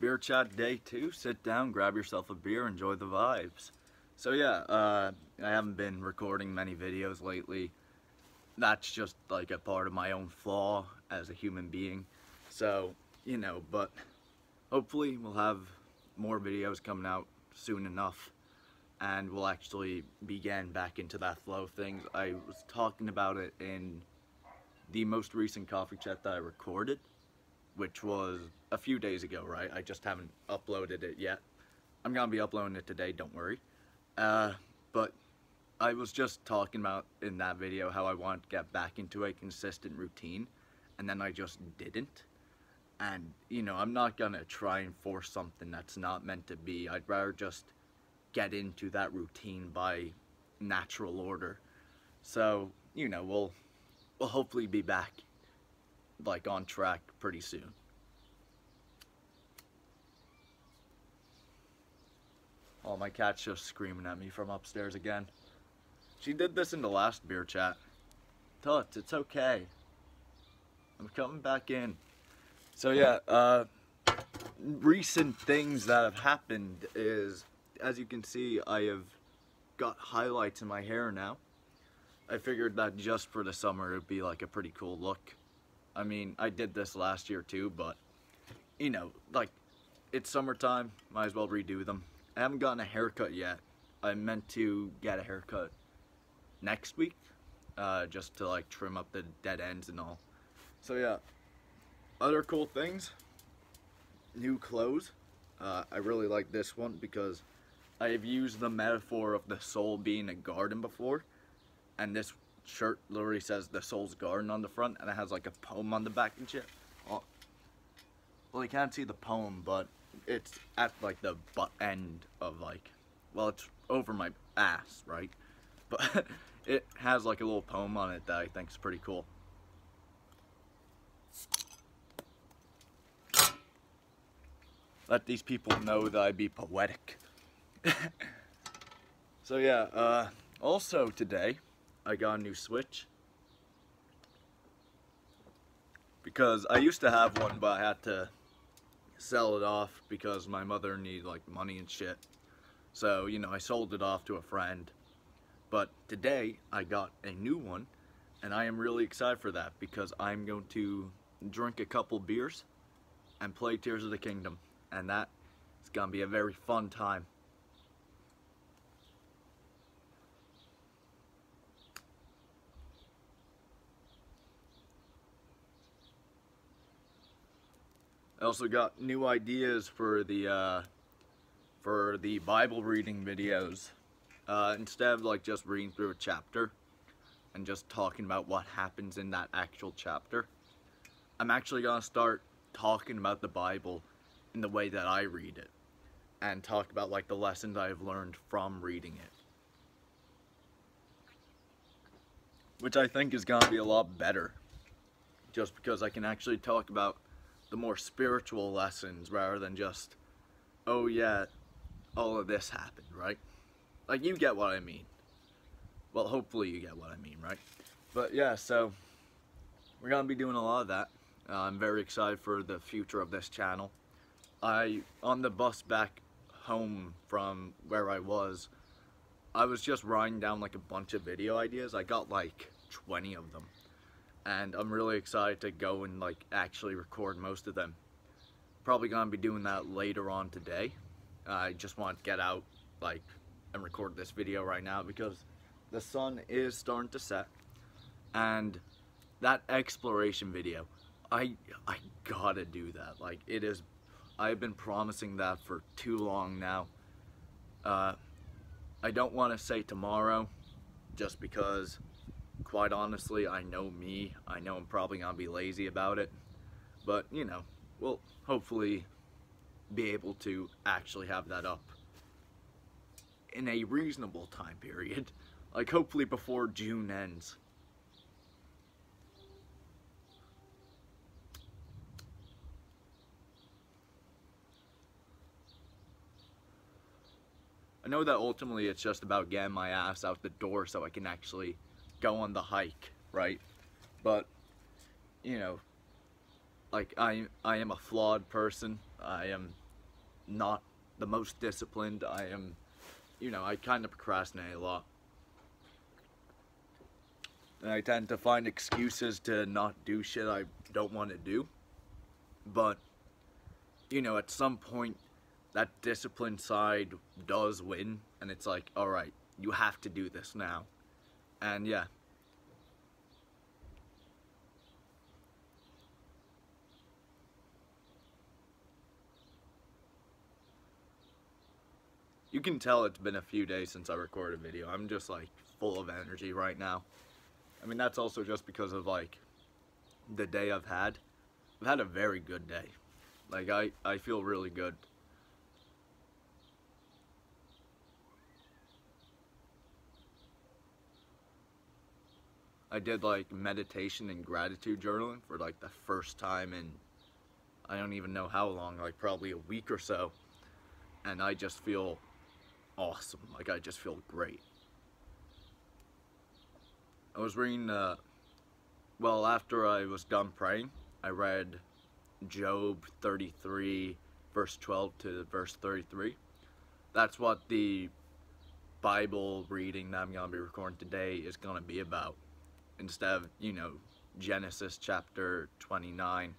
Beer chat day two. Sit down, grab yourself a beer, enjoy the vibes. So yeah, uh, I haven't been recording many videos lately. That's just like a part of my own flaw as a human being. So, you know, but hopefully we'll have more videos coming out soon enough and we'll actually begin back into that flow of things. I was talking about it in the most recent coffee chat that I recorded, which was a few days ago, right? I just haven't uploaded it yet. I'm gonna be uploading it today, don't worry. Uh, but I was just talking about in that video how I want to get back into a consistent routine, and then I just didn't. And, you know, I'm not gonna try and force something that's not meant to be. I'd rather just get into that routine by natural order. So, you know, we'll we'll hopefully be back like on track pretty soon. Oh, my cat's just screaming at me from upstairs again. She did this in the last beer chat. Tut, it's okay. I'm coming back in. So yeah, uh, recent things that have happened is, as you can see, I have got highlights in my hair now. I figured that just for the summer it would be like a pretty cool look. I mean, I did this last year too, but you know, like it's summertime, might as well redo them. I haven't gotten a haircut yet. I meant to get a haircut next week, uh, just to like trim up the dead ends and all. So yeah, other cool things, new clothes. Uh, I really like this one because I have used the metaphor of the soul being a garden before and this shirt literally says the soul's garden on the front and it has like a poem on the back and shit well, well you can't see the poem but it's at like the butt end of like well it's over my ass right? But it has like a little poem on it that I think is pretty cool. Let these people know that I be poetic. So yeah uh, also today I got a new Switch. Because I used to have one, but I had to sell it off because my mother needed like money and shit. So, you know, I sold it off to a friend. But today, I got a new one, and I am really excited for that because I'm going to drink a couple beers and play Tears of the Kingdom. And that is going to be a very fun time. I also got new ideas for the uh, for the Bible reading videos. Uh, instead of like just reading through a chapter and just talking about what happens in that actual chapter, I'm actually gonna start talking about the Bible in the way that I read it and talk about like the lessons I've learned from reading it. Which I think is gonna be a lot better just because I can actually talk about the more spiritual lessons rather than just, oh yeah, all of this happened, right? Like you get what I mean. Well, hopefully you get what I mean, right? But yeah, so we're gonna be doing a lot of that. Uh, I'm very excited for the future of this channel. I, on the bus back home from where I was, I was just writing down like a bunch of video ideas. I got like 20 of them and I'm really excited to go and like actually record most of them. Probably gonna be doing that later on today. I just want to get out like and record this video right now because the sun is starting to set and that exploration video I I gotta do that like it is I've been promising that for too long now uh, I don't want to say tomorrow just because quite honestly, I know me. I know I'm probably going to be lazy about it. But, you know, we'll hopefully be able to actually have that up in a reasonable time period. Like, hopefully before June ends. I know that ultimately it's just about getting my ass out the door so I can actually go on the hike, right? But, you know, like I, I am a flawed person. I am not the most disciplined. I am, you know, I kind of procrastinate a lot. And I tend to find excuses to not do shit I don't want to do. But, you know, at some point, that discipline side does win. And it's like, alright, you have to do this now. And yeah. You can tell it's been a few days since I recorded a video. I'm just like full of energy right now. I mean, that's also just because of like the day I've had. I've had a very good day. Like, I, I feel really good. I did like meditation and gratitude journaling for like the first time in I don't even know how long, like probably a week or so. And I just feel awesome. Like I just feel great. I was reading, uh, well, after I was done praying, I read Job 33, verse 12 to verse 33. That's what the Bible reading that I'm going to be recording today is going to be about. Instead of, you know, Genesis chapter 29.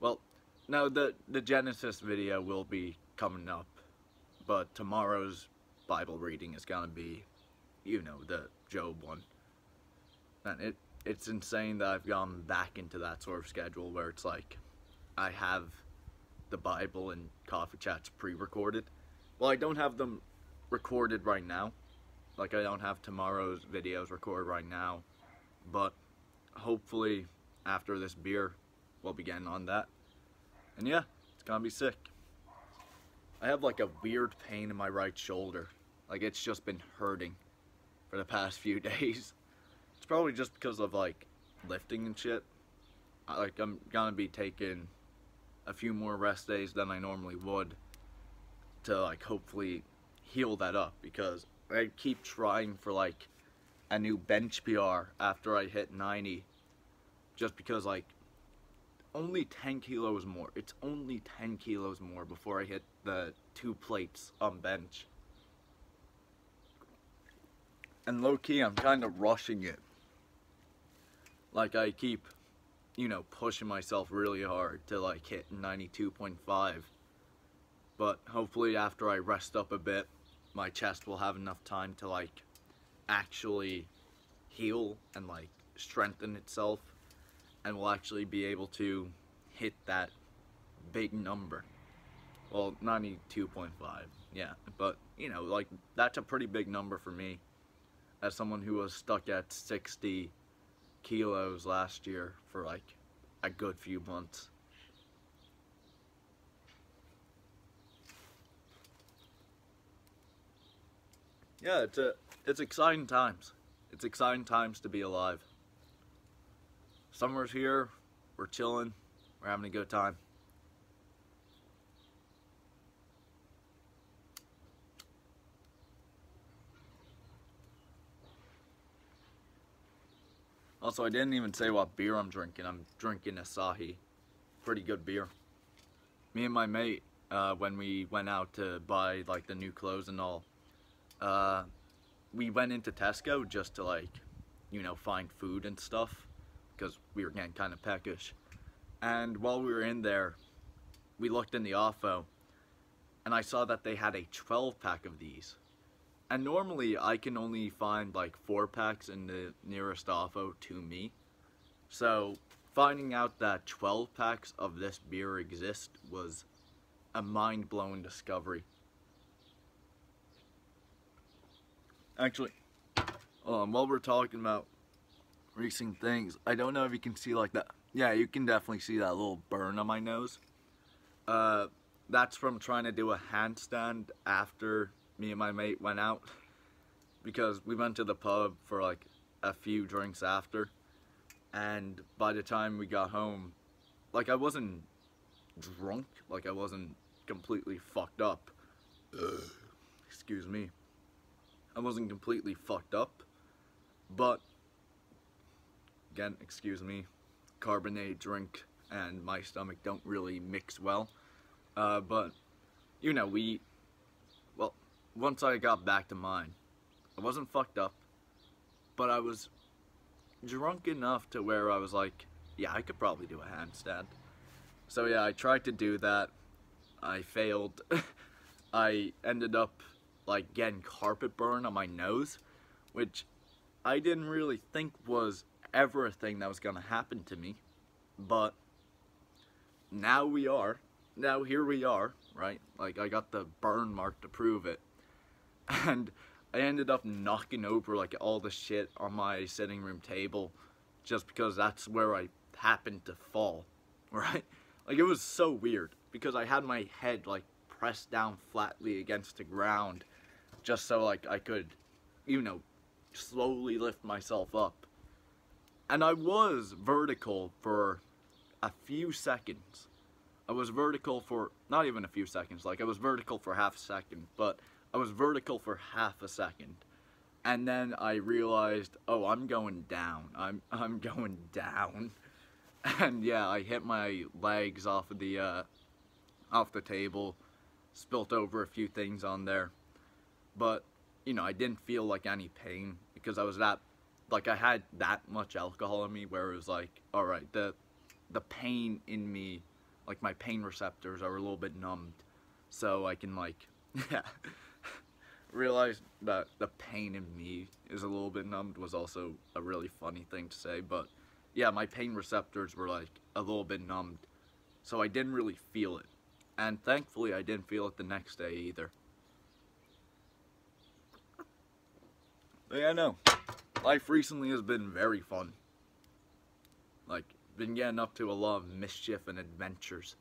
Well, no, the, the Genesis video will be coming up. But tomorrow's Bible reading is going to be, you know, the Job one. And it it's insane that I've gone back into that sort of schedule where it's like I have the Bible and coffee chats pre-recorded. Well, I don't have them recorded right now. Like I don't have tomorrow's videos recorded right now, but hopefully after this beer, we'll begin on that. And yeah, it's gonna be sick. I have like a weird pain in my right shoulder. Like it's just been hurting for the past few days it's probably just because of like lifting and shit. I, like I'm gonna be taking a few more rest days than I normally would to like hopefully heal that up because I keep trying for like a new bench PR after I hit 90 just because like only 10 kilos more it's only 10 kilos more before I hit the two plates on bench and low-key I'm kind of rushing it like I keep, you know, pushing myself really hard to like hit 92.5. But hopefully after I rest up a bit, my chest will have enough time to like actually heal and like strengthen itself and will actually be able to hit that big number. Well, 92.5, yeah, but you know, like that's a pretty big number for me as someone who was stuck at 60 kilos last year for like a good few months. Yeah, it's a it's exciting times. It's exciting times to be alive. Summer's here, we're chilling, we're having a good time. Also, I didn't even say what beer I'm drinking. I'm drinking Asahi. Pretty good beer. Me and my mate, uh, when we went out to buy like the new clothes and all, uh, we went into Tesco just to like, you know, find food and stuff because we were getting kind of peckish. And while we were in there, we looked in the offo and I saw that they had a 12 pack of these and normally I can only find like four packs in the nearest offo to me. So finding out that 12 packs of this beer exist was a mind-blowing discovery. Actually, um, while we're talking about recent things, I don't know if you can see like that. Yeah, you can definitely see that little burn on my nose. Uh, that's from trying to do a handstand after me and my mate went out because we went to the pub for like a few drinks after and by the time we got home like I wasn't drunk like I wasn't completely fucked up excuse me I wasn't completely fucked up but again excuse me carbonated drink and my stomach don't really mix well uh, but you know, we, well, once I got back to mine, I wasn't fucked up, but I was drunk enough to where I was like, yeah, I could probably do a handstand. So yeah, I tried to do that. I failed. I ended up like getting carpet burn on my nose, which I didn't really think was ever a thing that was gonna happen to me. But now we are. Now here we are, right? Like I got the burn mark to prove it. And I ended up knocking over like all the shit on my sitting room table just because that's where I happened to fall, right? Like it was so weird because I had my head like pressed down flatly against the ground just so like I could, you know, slowly lift myself up. And I was vertical for a few seconds. I was vertical for not even a few seconds, like I was vertical for half a second, but I was vertical for half a second. And then I realized, oh, I'm going down. I'm I'm going down. And yeah, I hit my legs off of the uh, off the table, spilt over a few things on there. But, you know, I didn't feel like any pain because I was that like I had that much alcohol in me where it was like, all right, the the pain in me, like my pain receptors are a little bit numbed, so I can like, yeah, realize that the pain in me is a little bit numbed was also a really funny thing to say, but yeah, my pain receptors were like a little bit numbed, so I didn't really feel it, and thankfully I didn't feel it the next day either. Yeah, I know life recently has been very fun. Like, been getting up to a lot of mischief and adventures.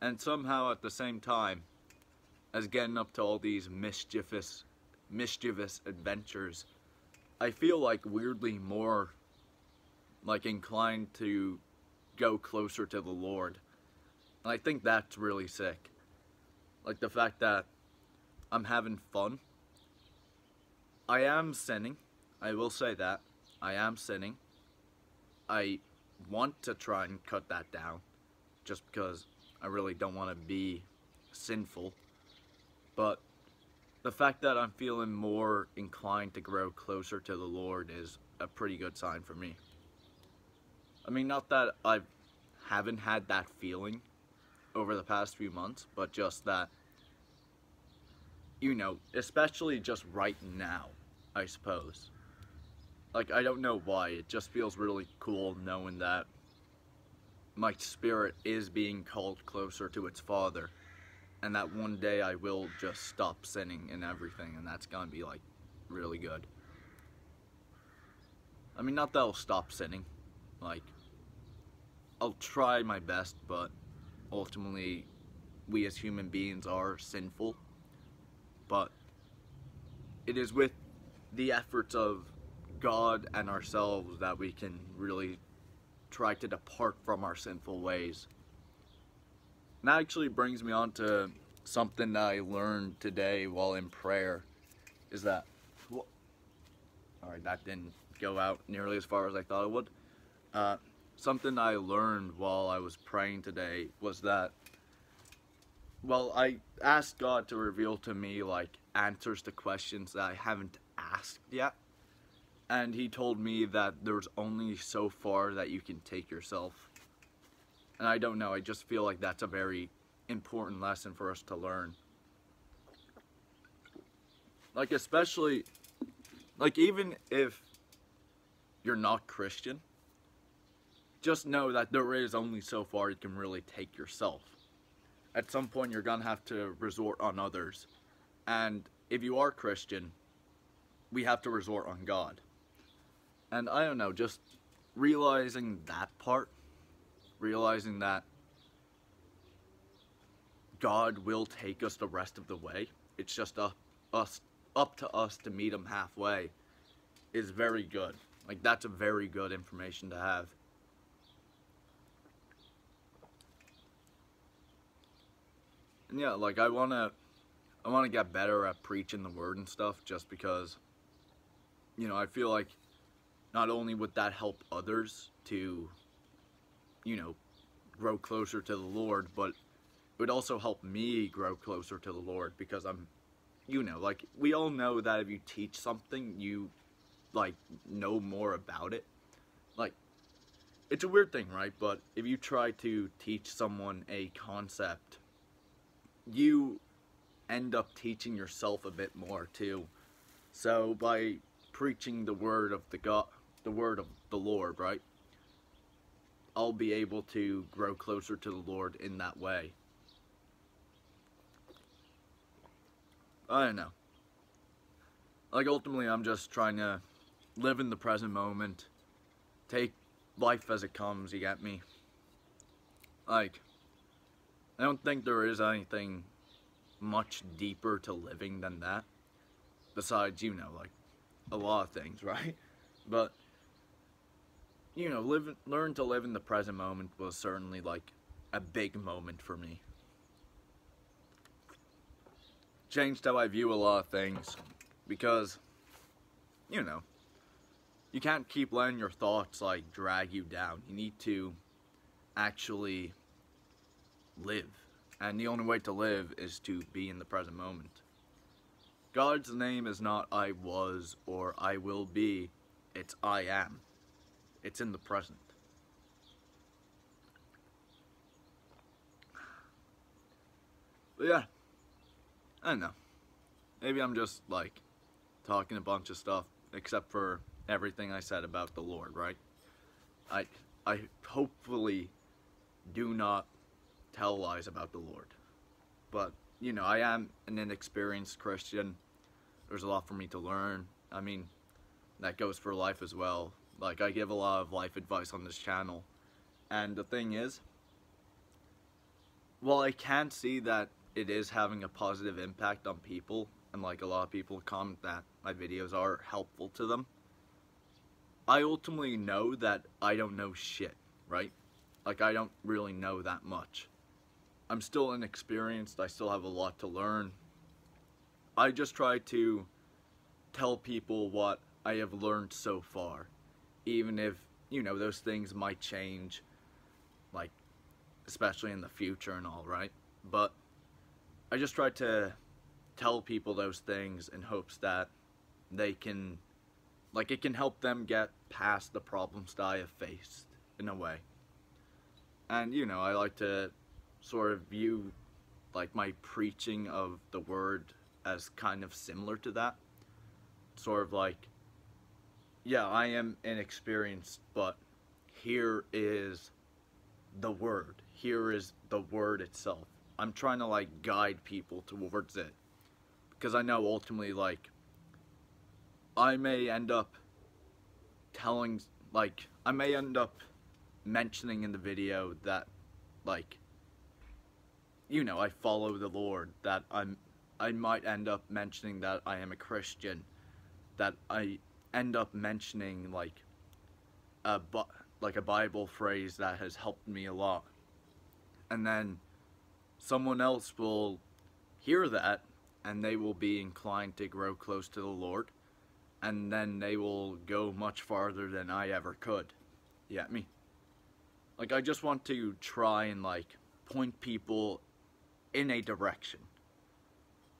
And somehow at the same time as getting up to all these mischievous mischievous adventures, I feel like weirdly more like inclined to go closer to the Lord. And I think that's really sick. Like the fact that I'm having fun. I am sinning. I will say that. I am sinning. I want to try and cut that down just because I really don't want to be sinful. But the fact that I'm feeling more inclined to grow closer to the Lord is a pretty good sign for me. I mean, not that I haven't had that feeling over the past few months, but just that, you know, especially just right now, I suppose. Like, I don't know why, it just feels really cool knowing that my spirit is being called closer to its father, and that one day I will just stop sinning and everything, and that's gonna be, like, really good. I mean, not that I'll stop sinning, like, I'll try my best, but ultimately we as human beings are sinful, but it is with the efforts of God and ourselves that we can really try to depart from our sinful ways. And that actually brings me on to something that I learned today while in prayer is that, well, all right, that didn't go out nearly as far as I thought it would. Uh, something I learned while I was praying today was that, well, I asked God to reveal to me like answers to questions that I haven't asked yet. And he told me that there's only so far that you can take yourself. And I don't know, I just feel like that's a very important lesson for us to learn. Like, especially, like, even if you're not Christian, just know that there is only so far you can really take yourself. At some point, you're going to have to resort on others. And if you are Christian, we have to resort on God. And I don't know, just realizing that part, realizing that God will take us the rest of the way. It's just up, us, up to us to meet him halfway is very good. Like, that's a very good information to have. And yeah, like I wanna, I wanna get better at preaching the word and stuff, just because, you know, I feel like not only would that help others to, you know, grow closer to the Lord, but it would also help me grow closer to the Lord because I'm, you know, like we all know that if you teach something, you like know more about it. Like, it's a weird thing, right? But if you try to teach someone a concept, you end up teaching yourself a bit more too. So by preaching the word of the God, the word of the Lord, right? I'll be able to grow closer to the Lord in that way. I don't know. Like ultimately I'm just trying to live in the present moment. Take life as it comes, you get me? Like I don't think there is anything much deeper to living than that. Besides, you know, like a lot of things, right? But you know, live learn to live in the present moment was certainly like a big moment for me. Changed how I view a lot of things because you know, you can't keep letting your thoughts like drag you down. You need to actually live. And the only way to live is to be in the present moment. God's name is not I was or I will be, it's I am. It's in the present. But yeah, I don't know. Maybe I'm just like talking a bunch of stuff, except for everything I said about the Lord, right? I, I hopefully do not tell lies about the Lord. But, you know, I am an inexperienced Christian. There's a lot for me to learn. I mean, that goes for life as well. Like, I give a lot of life advice on this channel. And the thing is, while I can see that it is having a positive impact on people, and like a lot of people comment that my videos are helpful to them, I ultimately know that I don't know shit, right? Like, I don't really know that much. I'm still inexperienced, I still have a lot to learn. I just try to tell people what I have learned so far, even if, you know, those things might change, like, especially in the future and all, right? But I just try to tell people those things in hopes that they can, like, it can help them get past the problems that I have faced, in a way. And, you know, I like to sort of view like my preaching of the word as kind of similar to that. Sort of like, yeah, I am inexperienced, but here is the word. Here is the word itself. I'm trying to like guide people towards it. Because I know ultimately like I may end up telling like I may end up mentioning in the video that like you know, I follow the Lord, that I'm, I might end up mentioning that I am a Christian, that I end up mentioning like a like a Bible phrase that has helped me a lot, and then someone else will hear that and they will be inclined to grow close to the Lord, and then they will go much farther than I ever could. You get me? Like I just want to try and like point people in a direction.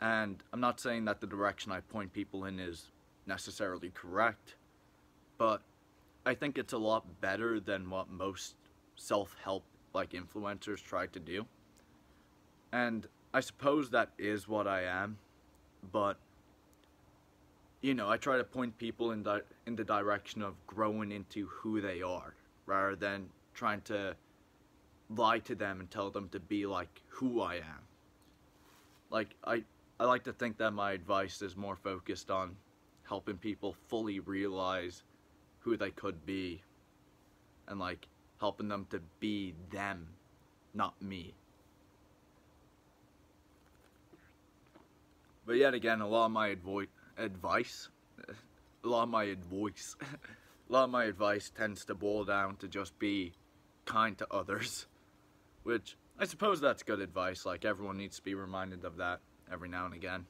And I'm not saying that the direction I point people in is necessarily correct, but I think it's a lot better than what most self-help like influencers try to do. And I suppose that is what I am, but you know, I try to point people in the in the direction of growing into who they are rather than trying to lie to them and tell them to be like who I am. Like, I, I like to think that my advice is more focused on helping people fully realize who they could be and like helping them to be them, not me. But yet again, a lot of my advice, a lot of my advice, a lot of my advice tends to boil down to just be kind to others, which I suppose that's good advice, like everyone needs to be reminded of that every now and again.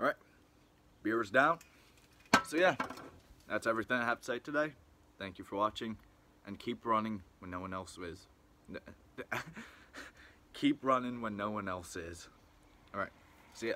All right, beers down. So yeah, that's everything I have to say today. Thank you for watching, and keep running when no one else is. keep running when no one else is. All right, see ya.